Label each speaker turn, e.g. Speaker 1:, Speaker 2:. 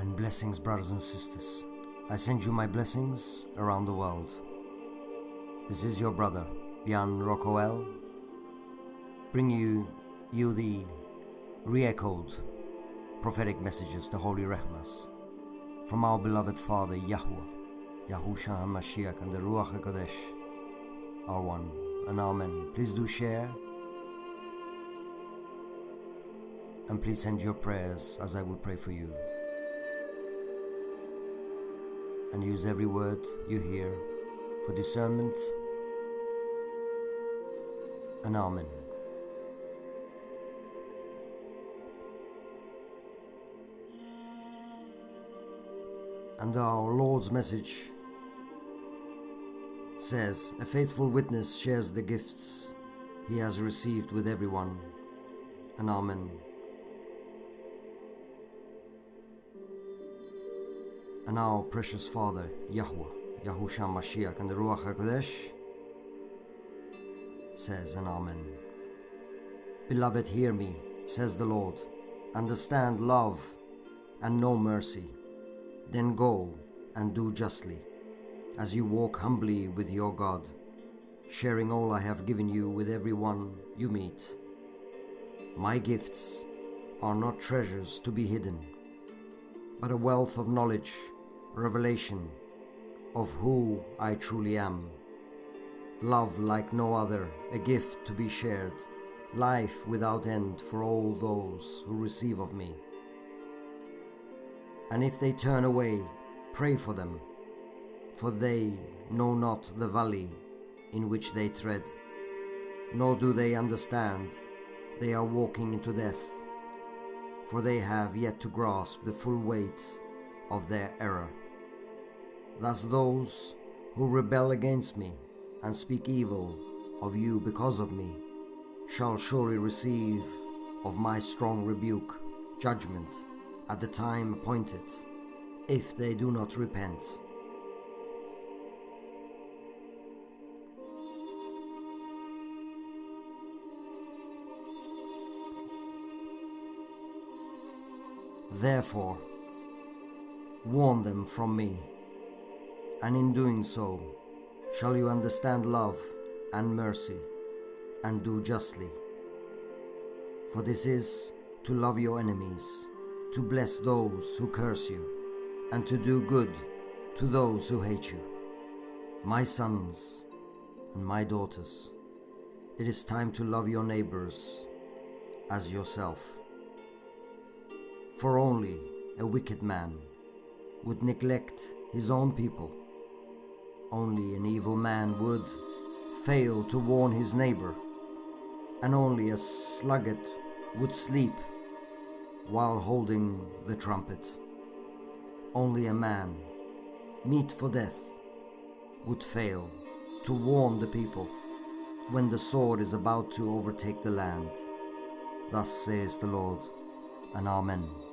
Speaker 1: and blessings, brothers and sisters. I send you my blessings around the world. This is your brother, Byahn Rocoel, bring you, you the re-echoed prophetic messages, the holy Rhemas, from our beloved Father Yahuah, Yahusha HaMashiach and the Ruach HaKodesh, our one and Amen. Please do share and please send your prayers as I will pray for you. And use every word you hear for discernment and Amen. And our Lord's message says, A faithful witness shares the gifts he has received with everyone. And Amen. And our precious Father, Yahuah, Yahushua Mashiach, and the Ruach HaKodesh says, an Amen. Beloved, hear me, says the Lord. Understand love and know mercy. Then go and do justly, as you walk humbly with your God, sharing all I have given you with everyone you meet. My gifts are not treasures to be hidden, but a wealth of knowledge, revelation of who I truly am. Love like no other, a gift to be shared, life without end for all those who receive of me. And if they turn away, pray for them, for they know not the valley in which they tread, nor do they understand they are walking into death, for they have yet to grasp the full weight of their error. Thus, those who rebel against me and speak evil of you because of me shall surely receive of my strong rebuke, judgment at the time appointed, if they do not repent. Therefore, warn them from me, and in doing so, shall you understand love and mercy, and do justly. For this is to love your enemies to bless those who curse you, and to do good to those who hate you. My sons and my daughters, it is time to love your neighbors as yourself. For only a wicked man would neglect his own people. Only an evil man would fail to warn his neighbor, and only a sluggard would sleep while holding the trumpet. Only a man, meet for death, would fail to warn the people when the sword is about to overtake the land. Thus says the Lord, and Amen.